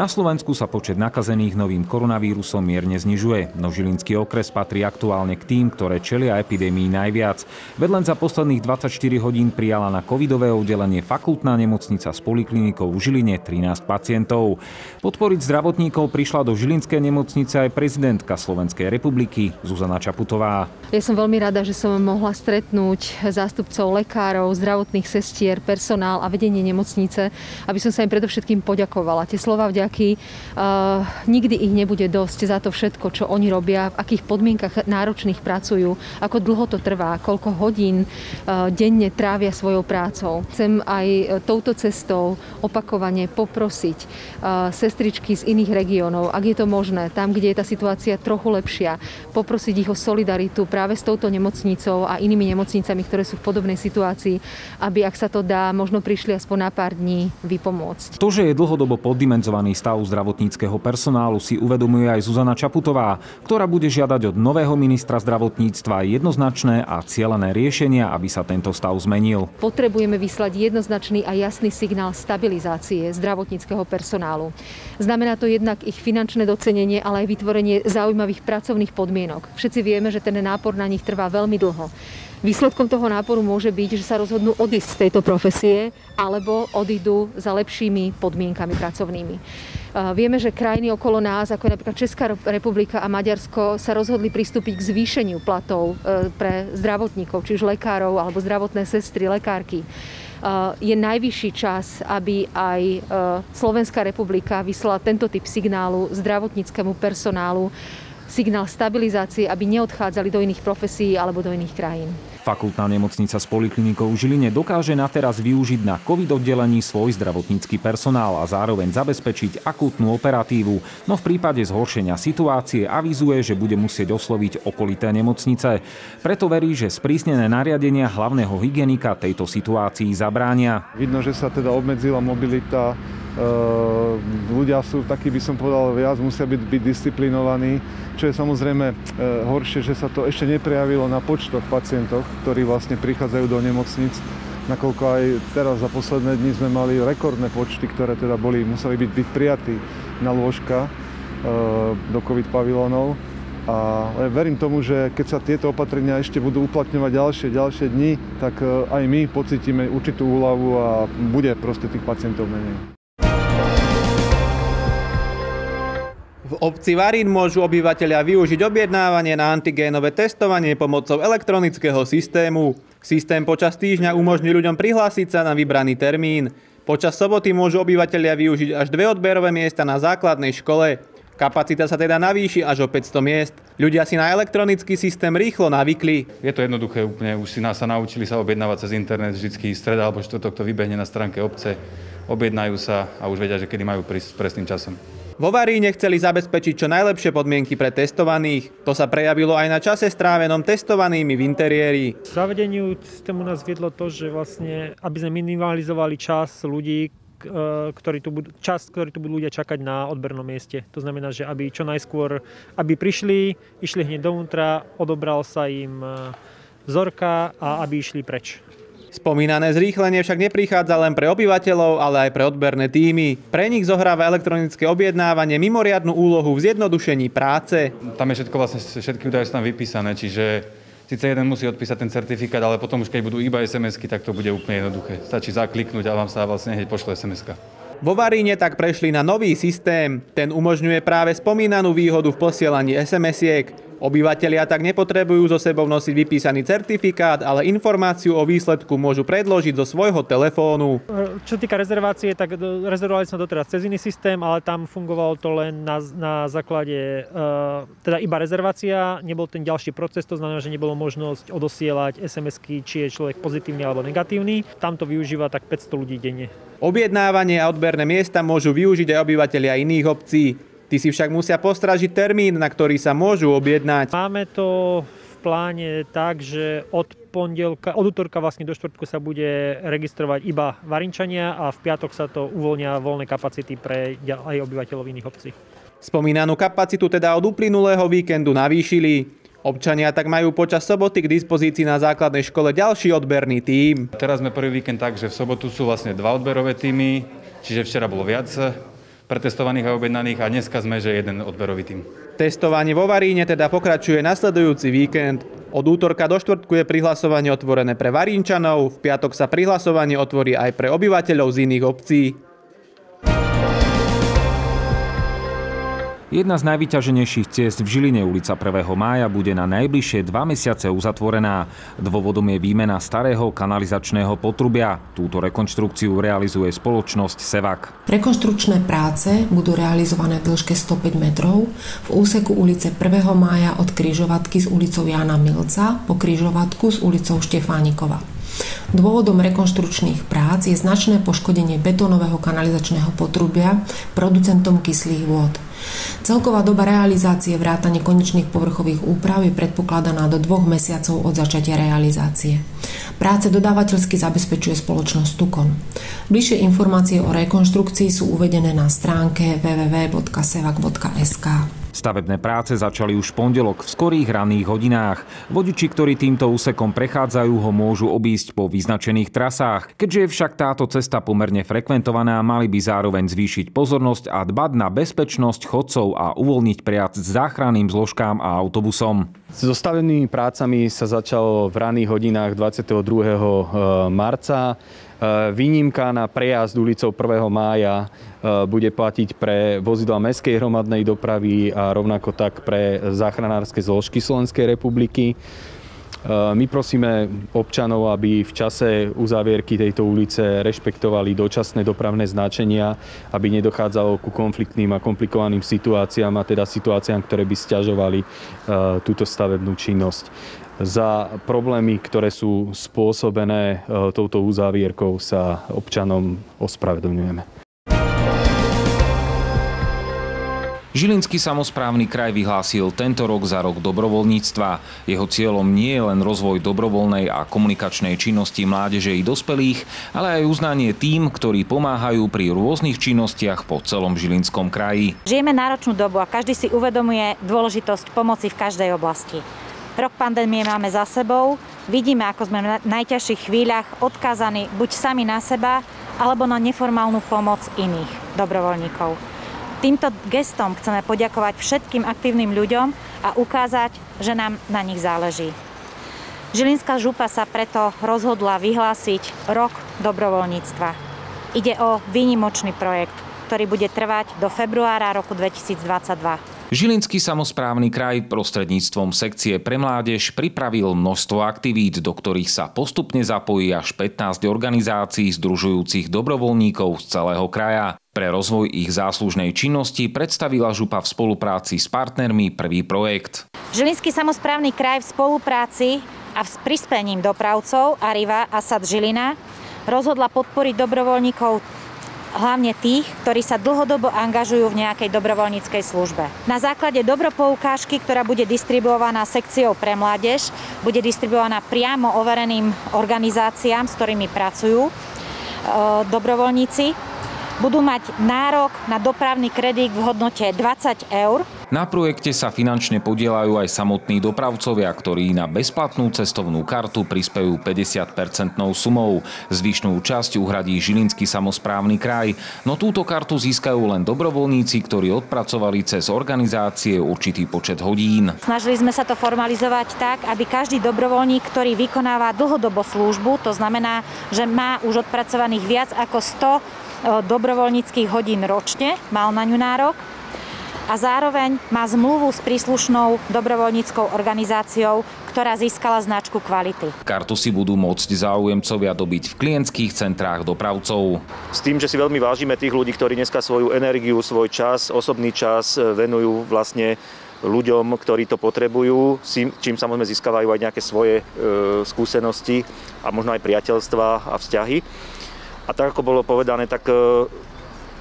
Na Slovensku sa počet nakazených novým koronavírusom mierne znižuje, no Žilinský okres patrí aktuálne k tým, ktoré čelia epidémii najviac. Veď za posledných 24 hodín prijala na covidové oddelenie fakultná nemocnica s poliklinikou v Žiline 13 pacientov. Podporiť zdravotníkov prišla do Žilinskej nemocnice aj prezidentka Slovenskej republiky Zuzana Čaputová. Ja som veľmi rada, že som mohla stretnúť zástupcov lekárov, zdravotných sestier, personál a vedenie nemocnice, aby som sa im predovšetkým poďakovala. Tie slova vďaky, uh, nikdy ich nebude dosť za to všetko, čo oni robia, v akých podmienkach náročných pracujú, ako dlho to trvá, koľko hodín uh, denne trávia svojou prácou. Chcem aj uh, touto cestou opakovane poprosiť sestričky z iných regiónov, ak je to možné, tam, kde je tá situácia trochu lepšia, poprosiť ich o solidaritu práve s touto nemocnicou a inými nemocnicami, ktoré sú v podobnej situácii, aby, ak sa to dá, možno prišli aspoň na pár dní vypomôcť. To, že je dlhodobo poddimenzovaný stav zdravotníckého personálu, si uvedomuje aj Zuzana Čaputová, ktorá bude žiadať od nového ministra zdravotníctva jednoznačné a cielené riešenia, aby sa tento stav zmenil. Potrebujeme vyslať jednoznačný a jasný signál stabilizácie zdravotníckého personálu. Znamená to jednak ich finančné docenenie, ale aj vytvorenie zaujímavých pracovných podmienok. Všetci vieme, že ten nápor na nich trvá veľmi dlho. Výsledkom toho náporu môže byť, že sa rozhodnú odísť z tejto profesie alebo odídu za lepšími podmienkami pracovnými. Vieme, že krajiny okolo nás, ako je napríklad Česká republika a Maďarsko, sa rozhodli pristúpiť k zvýšeniu platov e, pre zdravotníkov, či už lekárov alebo zdravotné sestry, lekárky je najvyšší čas, aby aj e, Slovenská republika vyslala tento typ signálu zdravotníckému personálu, signál stabilizácie, aby neodchádzali do iných profesí alebo do iných krajín. Fakultná nemocnica s poliklinikou v Žiline dokáže na teraz využiť na COVID oddelení svoj zdravotnícky personál a zároveň zabezpečiť akútnu operatívu, no v prípade zhoršenia situácie avizuje, že bude musieť osloviť okolité nemocnice. Preto verí, že sprísnené nariadenia hlavného hygienika tejto situácii zabránia. Vidno, že sa teda obmedzila mobilita ľudia sú takí, by som povedal, viac musia byť, byť disciplinovaní, čo je samozrejme horšie, že sa to ešte neprejavilo na počtoch pacientov, ktorí vlastne prichádzajú do nemocnic, nakoľko aj teraz za posledné dni sme mali rekordné počty, ktoré teda boli, museli byť, byť prijatí na lôžka do COVID pavilónov. A verím tomu, že keď sa tieto opatrenia ešte budú uplatňovať ďalšie, ďalšie dni, tak aj my pocítime určitú úľavu a bude proste tých pacientov menej. V obci Varín môžu obyvateľia využiť objednávanie na antigénové testovanie pomocou elektronického systému. Systém počas týždňa umožní ľuďom prihlásiť sa na vybraný termín. Počas soboty môžu obyvateľia využiť až dve odberové miesta na základnej škole. Kapacita sa teda navýši až o 500 miest. Ľudia si na elektronický systém rýchlo navykli. Je to jednoduché úplne, už si nás sa naučili sa objednávať cez internet, vždycky streda alebo štvrtok to vybehne na stránke obce, objednajú sa a už vedia, že kedy majú prísť s presným časom. Vo Varíne chceli zabezpečiť čo najlepšie podmienky pre testovaných. To sa prejavilo aj na čase strávenom testovanými v interiéri. Zavedeniu systému nás viedlo to, že vlastne, aby sme minimalizovali čas ľudí, e, ktorý tu budú, čas, ktorý tu budú ľudia čakať na odbernom mieste. To znamená, že aby čo najskôr, aby prišli, išli hneď dovnútra, odobral sa im e, vzorka a aby išli preč. Spomínané zrýchlenie však neprichádza len pre obyvateľov, ale aj pre odberné týmy. Pre nich zohráva elektronické objednávanie mimoriadnu úlohu v zjednodušení práce. Tam je všetko vlastne, všetky údaje sú tam vypísané, čiže Sice jeden musí odpísať ten certifikát, ale potom už keď budú iba SMS-ky, tak to bude úplne jednoduché. Stačí zakliknúť a vám sa vlastne hneď pošle SMS-ka. Vo Varíne tak prešli na nový systém. Ten umožňuje práve spomínanú výhodu v posielaní SMS-iek. Obyvatelia tak nepotrebujú so sebou nosiť vypísaný certifikát, ale informáciu o výsledku môžu predložiť zo svojho telefónu. Čo týka rezervácie, tak rezervovali sme doteraz cez iný systém, ale tam fungovalo to len na, na základe, e, teda iba rezervácia, nebol ten ďalší proces, to znamená, že nebolo možnosť odosielať SMS-ky, či je človek pozitívny alebo negatívny. Tam to využíva tak 500 ľudí denne. Objednávanie a odberné miesta môžu využiť aj obyvateľia iných obcí. Tí si však musia postražiť termín, na ktorý sa môžu objednať. Máme to v pláne tak, že od pondelka, od útorka vlastne do štvrtku sa bude registrovať iba Varinčania a v piatok sa to uvoľnia voľné kapacity pre aj obyvateľov iných obcí. Spomínanú kapacitu teda od uplynulého víkendu navýšili. Občania tak majú počas soboty k dispozícii na základnej škole ďalší odberný tím. Teraz sme prvý víkend tak, že v sobotu sú vlastne dva odberové týmy, čiže včera bolo viac pretestovaných a objednaných a dneska sme, že jeden odberový tým. Testovanie vo Varíne teda pokračuje nasledujúci víkend. Od útorka do štvrtku je prihlasovanie otvorené pre Varínčanov, v piatok sa prihlasovanie otvorí aj pre obyvateľov z iných obcí. Jedna z najvyťaženejších ciest v Žiline ulica 1. mája bude na najbližšie dva mesiace uzatvorená. Dôvodom je výmena starého kanalizačného potrubia. Túto rekonštrukciu realizuje spoločnosť Sevak. Rekonštrukčné práce budú realizované v dĺžke 105 metrov v úseku ulice 1. mája od križovatky s ulicou Jana Milca po križovatku s ulicou Štefánikova. Dôvodom rekonštručných prác je značné poškodenie betónového kanalizačného potrubia producentom kyslých vôd. Celková doba realizácie vrátane konečných povrchových úprav je predpokladaná do dvoch mesiacov od začatia realizácie. Práce dodávateľsky zabezpečuje spoločnosť Tukon. Bližšie informácie o rekonštrukcii sú uvedené na stránke www.sevak.sk. Stavebné práce začali už v pondelok v skorých ranných hodinách. Vodiči, ktorí týmto úsekom prechádzajú, ho môžu obísť po vyznačených trasách. Keďže je však táto cesta pomerne frekventovaná, mali by zároveň zvýšiť pozornosť a dbať na bezpečnosť chodcov a uvoľniť priac záchranným zložkám a autobusom. So stavebnými prácami sa začalo v ranných hodinách 22. Eh, marca. Eh, výnimka na prejazd ulicou 1. mája eh, bude platiť pre vozidla mestskej hromadnej dopravy a rovnako tak pre záchranárske zložky Slovenskej republiky. Eh, my prosíme občanov, aby v čase uzavierky tejto ulice rešpektovali dočasné dopravné značenia, aby nedochádzalo ku konfliktným a komplikovaným situáciám a teda situáciám, ktoré by stiažovali túto stavebnú činnosť. Za problémy, ktoré sú spôsobené e, touto uzávierkou, sa občanom ospravedlňujeme. Žilinský samozprávny kraj vyhlásil tento rok za rok dobrovoľníctva. Jeho cieľom nie je len rozvoj dobrovoľnej a komunikačnej činnosti mládeže i dospelých, ale aj uznanie tým, ktorí pomáhajú pri rôznych činnostiach po celom Žilinskom kraji. Žijeme náročnú dobu a každý si uvedomuje dôležitosť pomoci v každej oblasti. Rok pandémie máme za sebou, vidíme, ako sme v najťažších chvíľach odkázaní buď sami na seba, alebo na neformálnu pomoc iných dobrovoľníkov. Týmto gestom chceme poďakovať všetkým aktívnym ľuďom a ukázať, že nám na nich záleží. Žilinská župa sa preto rozhodla vyhlásiť rok dobrovoľníctva. Ide o výnimočný projekt, ktorý bude trvať do februára roku 2022. Žilinský samozprávny kraj prostredníctvom sekcie pre mládež pripravil množstvo aktivít, do ktorých sa postupne zapojí až 15 organizácií združujúcich dobrovoľníkov z celého kraja. Pre rozvoj ich záslužnej činnosti predstavila župa v spolupráci s partnermi prvý projekt. Žilinský samozprávny kraj v spolupráci a s prispením dopravcov Ariva a Sad Žilina rozhodla podporiť dobrovoľníkov hlavne tých, ktorí sa dlhodobo angažujú v nejakej dobrovoľníckej službe. Na základe dobropoukážky, ktorá bude distribuovaná sekciou pre mládež, bude distribuovaná priamo overeným organizáciám, s ktorými pracujú e, dobrovoľníci, budú mať nárok na dopravný kredit v hodnote 20 eur na projekte sa finančne podielajú aj samotní dopravcovia, ktorí na bezplatnú cestovnú kartu prispejú 50-percentnou sumou. Zvyšnú časť uhradí Žilinský samozprávny kraj, no túto kartu získajú len dobrovoľníci, ktorí odpracovali cez organizácie určitý počet hodín. Snažili sme sa to formalizovať tak, aby každý dobrovoľník, ktorý vykonáva dlhodobo službu, to znamená, že má už odpracovaných viac ako 100 e, dobrovoľníckých hodín ročne, mal na ňu nárok, a zároveň má zmluvu s príslušnou dobrovoľníckou organizáciou, ktorá získala značku kvality. Kartu si budú môcť záujemcovia dobiť v klientských centrách dopravcov. S tým, že si veľmi vážime tých ľudí, ktorí dneska svoju energiu, svoj čas, osobný čas e, venujú vlastne ľuďom, ktorí to potrebujú, čím samozrejme získavajú aj nejaké svoje e, skúsenosti a možno aj priateľstva a vzťahy. A tak ako bolo povedané, tak e,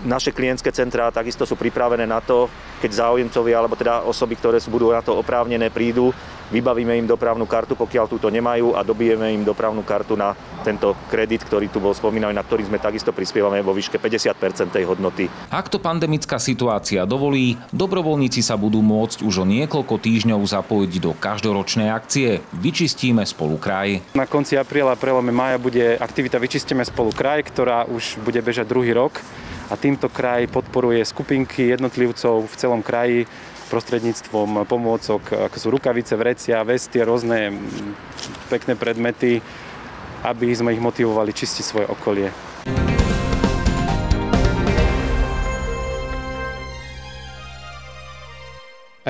naše klientské centrá takisto sú pripravené na to, keď záujemcovia alebo teda osoby, ktoré sú budú na to oprávnené, prídu, vybavíme im dopravnú kartu, pokiaľ túto nemajú a dobijeme im dopravnú kartu na tento kredit, ktorý tu bol spomínaný, na ktorý sme takisto prispievame vo výške 50% tej hodnoty. Ak to pandemická situácia dovolí, dobrovoľníci sa budú môcť už o niekoľko týždňov zapojiť do každoročnej akcie Vyčistíme spolu kraj. Na konci apríla, prelome mája bude aktivita Vyčistíme spolu kraj, ktorá už bude bežať druhý rok a týmto kraj podporuje skupinky jednotlivcov v celom kraji prostredníctvom pomôcok, ako sú rukavice, vrecia, vestie, rôzne pekné predmety, aby sme ich motivovali čistiť svoje okolie.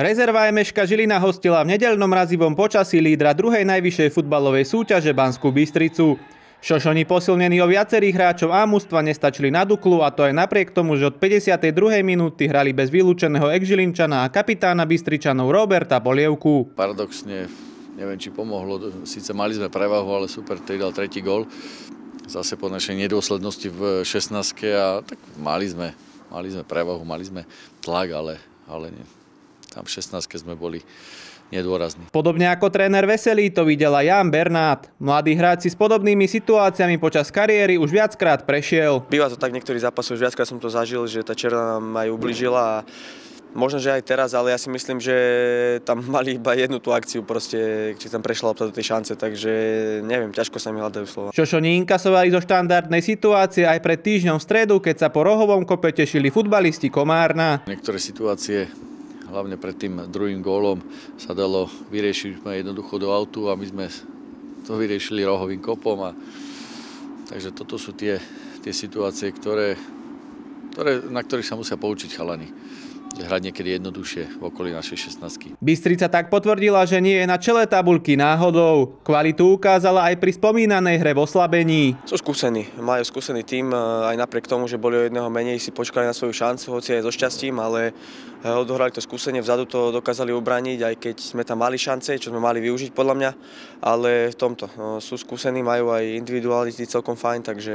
Rezerva Emeška Žilina hostila v nedeľnom razivom počasí lídra druhej najvyššej futbalovej súťaže Banskú Bystricu. Šošoni posilnení o viacerých hráčov a mústva nestačili na Duklu a to aj napriek tomu, že od 52. minúty hrali bez vylúčeného ex-Žilinčana a kapitána Bystričanov Roberta Polievku. Paradoxne, neviem či pomohlo, síce mali sme prevahu, ale super, ktorý dal tretí gol. Zase po našej nedôslednosti v 16 a tak mali sme, mali sme prevahu, mali sme tlak, ale, ale nie tam v 16 sme boli nedôrazní. Podobne ako tréner Veselý to videl aj Jan Bernát. Mladý hráč si s podobnými situáciami počas kariéry už viackrát prešiel. Býva to tak niektorých zápasov, už viackrát som to zažil, že tá černá nám aj ubližila a Možno, že aj teraz, ale ja si myslím, že tam mali iba jednu tú akciu, proste, či tam prešla lopta do tej šance, takže neviem, ťažko sa mi hľadajú slova. Šošoni inkasovali zo štandardnej situácie aj pred týždňom v stredu, keď sa po rohovom kope tešili futbalisti Komárna. Niektoré situácie hlavne pred tým druhým gólom sa dalo vyriešiť jednoducho do autu a my sme to vyriešili rohovým kopom. A, takže toto sú tie, tie situácie, ktoré, ktoré, na ktorých sa musia poučiť chalani hrať niekedy jednoduchšie v okolí našej 16. Bystrica tak potvrdila, že nie je na čele tabulky náhodou. Kvalitu ukázala aj pri spomínanej hre v oslabení. Sú skúsení, majú skúsený tým, aj napriek tomu, že boli o jedného menej, si počkali na svoju šancu, hoci aj so šťastím, ale odohrali to skúsenie, vzadu to dokázali ubraniť, aj keď sme tam mali šance, čo sme mali využiť podľa mňa, ale v tomto no, sú skúsení, majú aj individuality celkom fajn, takže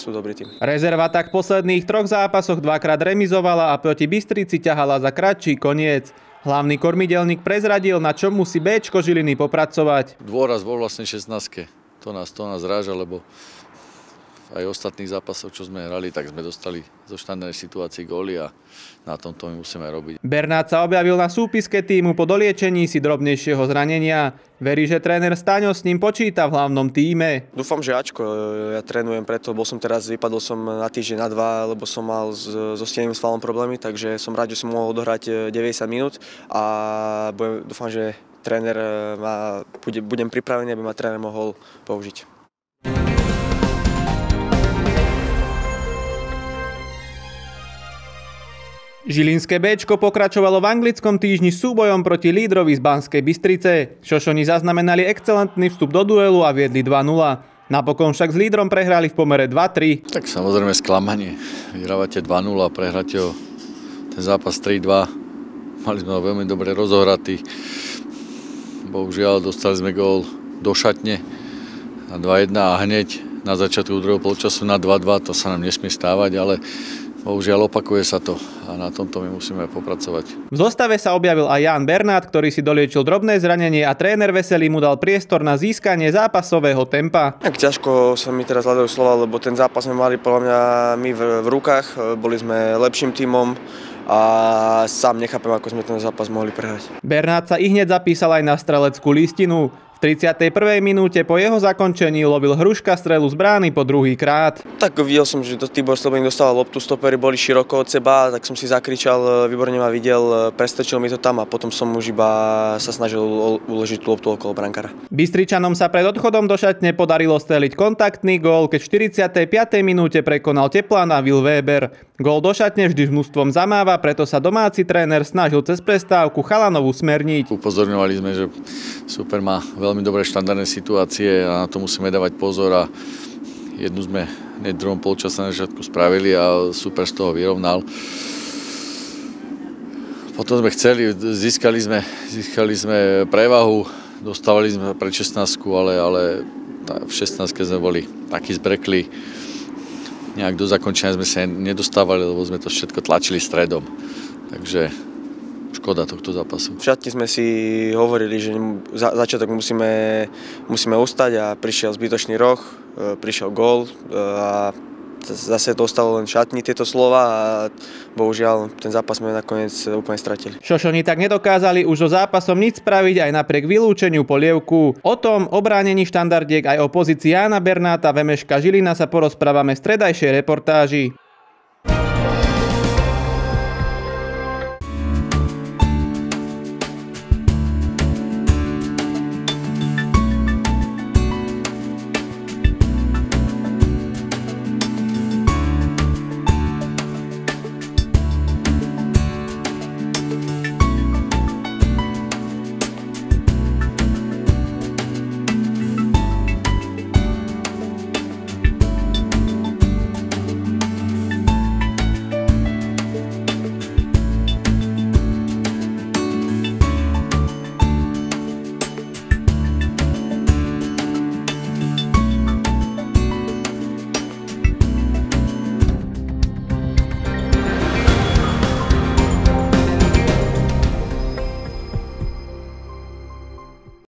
sú dobrý tým. Rezerva tak v posledných troch zápasoch dvakrát remizovala a proti Bystrici ťahala za kratší koniec. Hlavný kormidelník prezradil, na čom musí Bčko Žiliny popracovať. Dôraz vo vlastne 16. To nás, to nás ráža, lebo aj ostatných zápasov, čo sme hrali, tak sme dostali zo štandardnej situácií góly a na tomto my musíme robiť. Bernát sa objavil na súpiske týmu po doliečení si drobnejšieho zranenia. Verí, že tréner Staňo s ním počíta v hlavnom týme. Dúfam, že Ačko. Ja trénujem preto, bol som teraz, vypadol som na týždeň na dva, lebo som mal so steným svalom problémy, takže som rád, že som mohol odohrať 90 e, minút a budem, dúfam, že tréner e, ma, budem pripravený, aby ma tréner mohol použiť. Žilinské Bčko pokračovalo v anglickom týždni súbojom proti lídrovi z Banskej Bystrice. Šošoni zaznamenali excelentný vstup do duelu a viedli 2-0. Napokon však s lídrom prehrali v pomere 2-3. Tak samozrejme sklamanie. Vyhrávate 2-0 a prehráte o ten zápas 3-2. Mali sme ho veľmi dobre rozohratý. Bohužiaľ dostali sme gól do šatne na 2-1 a hneď na začiatku druhého polčasu na 2-2. To sa nám nesmie stávať, ale Bohužiaľ opakuje sa to a na tomto my musíme popracovať. V zostave sa objavil aj Jan Bernát, ktorý si doliečil drobné zranenie a tréner Veselý mu dal priestor na získanie zápasového tempa. Tak ťažko sa mi teraz hľadajú slova, lebo ten zápas sme mali podľa mňa my v, v rukách, boli sme lepším tímom a sám nechápem, ako sme ten zápas mohli prehrať. Bernát sa i hneď zapísal aj na streleckú listinu. V 31. minúte po jeho zakončení lovil Hruška strelu z brány po druhý krát. Tak videl som, že Tibor Slobeník dostal loptu, stopery boli široko od seba, tak som si zakričal, výborne ma videl, prestrčil mi to tam a potom som už iba sa snažil uložiť tú loptu okolo brankára. Bystričanom sa pred odchodom do šatne podarilo streliť kontaktný gól, keď v 45. minúte prekonal Teplana Will Weber. Gól do šatne vždy s mústvom zamáva, preto sa domáci tréner snažil cez prestávku Chalanovu smerniť. Upozorňovali sme, že super má veľa veľmi dobré štandardné situácie a na to musíme dávať pozor a jednu sme hneď druhom polčase na začiatku spravili a super z toho vyrovnal. Potom sme chceli, získali sme, získali sme prevahu, dostávali sme pre 16, ale, ale v 16 sme boli takí zbrekli. Nejak do zakončenia sme sa nedostávali, lebo sme to všetko tlačili stredom. Takže škoda tohto zápasu. V šatni sme si hovorili, že za, začiatok musíme, musíme ustať a prišiel zbytočný roh, e, prišiel gól e, a zase to ostalo len šatni tieto slova a bohužiaľ ten zápas sme nakoniec úplne stratili. Šošoni tak nedokázali už so zápasom nič spraviť aj napriek vylúčeniu polievku. O tom obránení štandardiek aj o pozícii Jana Bernáta Vemeška Žilina sa porozprávame v stredajšej reportáži.